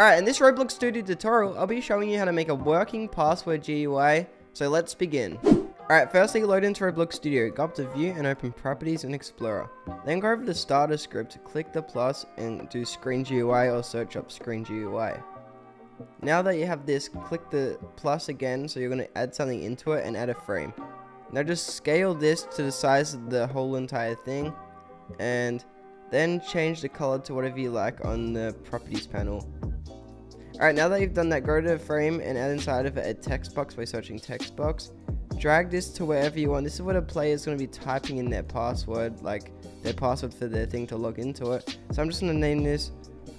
Alright, in this Roblox Studio tutorial, I'll be showing you how to make a working password GUI, so let's begin. Alright, firstly load into Roblox Studio, go up to View and open Properties in Explorer. Then go over to Starter Script, click the plus and do Screen GUI or search up Screen GUI. Now that you have this, click the plus again, so you're going to add something into it and add a frame. Now just scale this to the size of the whole entire thing, and then change the color to whatever you like on the properties panel. Alright, now that you've done that, go to the frame and add inside of it a text box by searching text box. Drag this to wherever you want. This is what a player is going to be typing in their password, like their password for their thing to log into it. So I'm just going to name this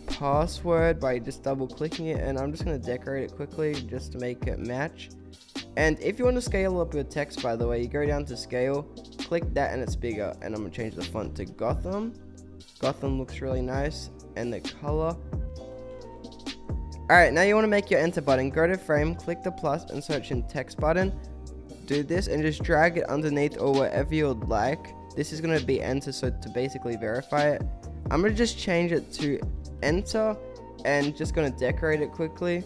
password by just double clicking it and I'm just going to decorate it quickly just to make it match. And if you want to scale up your text by the way, you go down to scale, click that and it's bigger and I'm going to change the font to Gotham. Gotham looks really nice and the color. Alright, now you want to make your enter button. Go to frame, click the plus and search in text button. Do this and just drag it underneath or wherever you would like. This is going to be enter so to basically verify it. I'm going to just change it to enter and just going to decorate it quickly.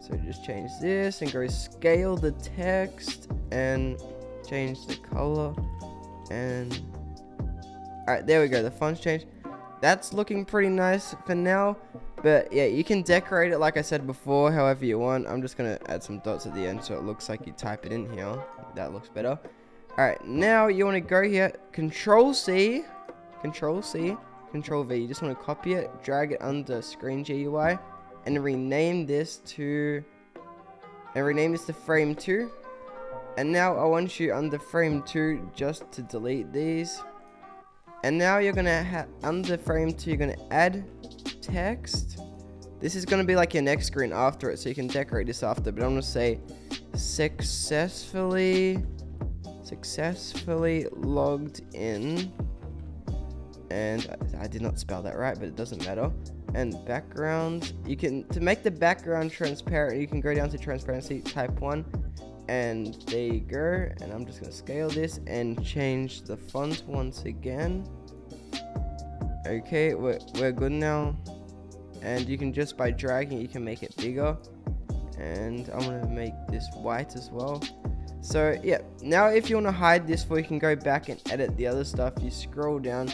So just change this and go scale the text and change the color and alright there we go the font's changed that's looking pretty nice for now but yeah you can decorate it like I said before however you want. I'm just gonna add some dots at the end so it looks like you type it in here. That looks better. Alright now you want to go here. Control C. Control C. Control V. You just want to copy it drag it under screen GUI and rename this to and rename this to frame 2 and now I want you under frame 2 just to delete these. And now you're gonna have under frame 2 you're gonna add text this is gonna be like your next screen after it so you can decorate this after but I'm gonna say successfully successfully logged in. And I, did not spell that right but it doesn't matter. And background you can to make the background transparent you can go down to transparency type 1 and there you go. And I'm just gonna scale this and change the font once again okay we're, we're good now. And you can just by dragging you can make it bigger. And I'm gonna make this white as well. So yeah now if you want to hide this for you can go back and edit the other stuff. You scroll down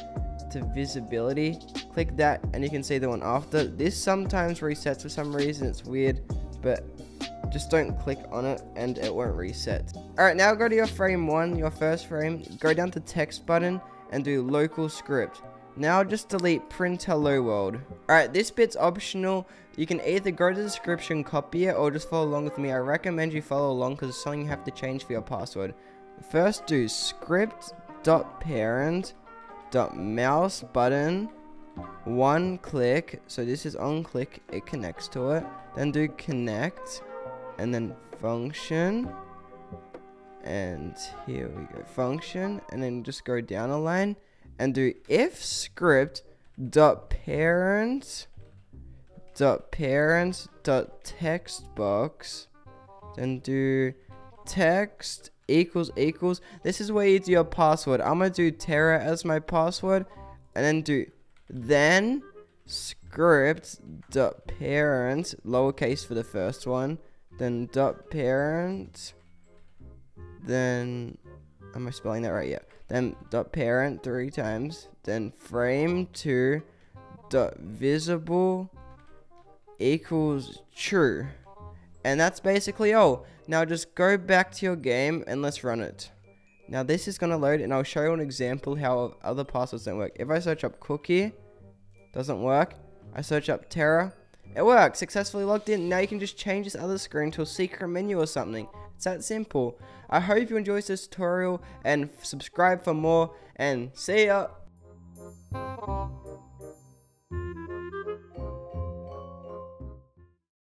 to visibility click that and you can see the one after. This sometimes resets for some reason it's weird but just don't click on it and it won't reset. All right now go to your frame one your first frame. Go down to text button and do local script now just delete print hello world. Alright this bit's optional. You can either go to the description copy it or just follow along with me. I recommend you follow along because it's something you have to change for your password. First do script dot parent dot mouse button. One click. So this is on click. It connects to it. Then do connect. And then function. And here we go. Function. And then just go down a line and do if script dot parent dot parent dot text box then do text equals equals. This is where you do your password. I'm gonna do terra as my password and then do then script dot parent lowercase for the first one then dot parent then am i spelling that right yeah then dot parent three times then frame two dot visible equals true and that's basically all now just go back to your game and let's run it now this is going to load and I'll show you an example how other passwords don't work. If I search up cookie, doesn't work. I search up Terra, it works. Successfully logged in. Now you can just change this other screen to a secret menu or something. It's that simple. I hope you enjoyed this tutorial and subscribe for more and see ya.